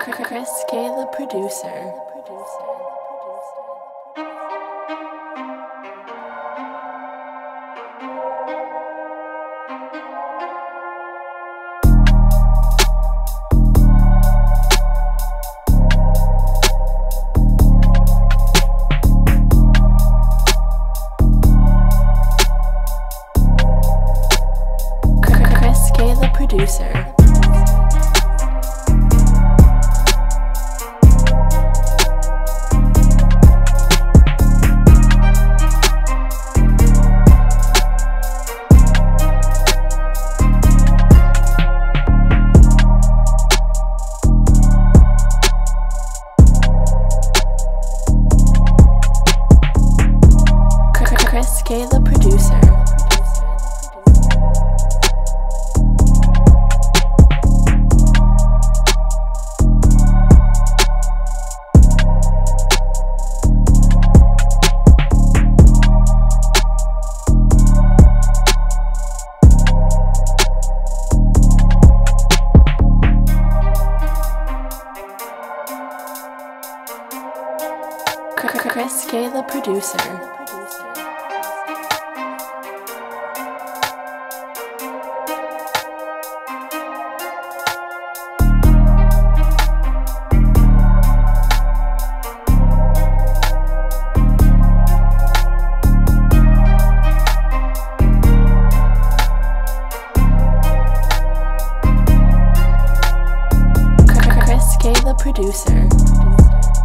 Chris K, the producer. Chris K, the producer. Chris K, the producer. Chris K, the producer. producer.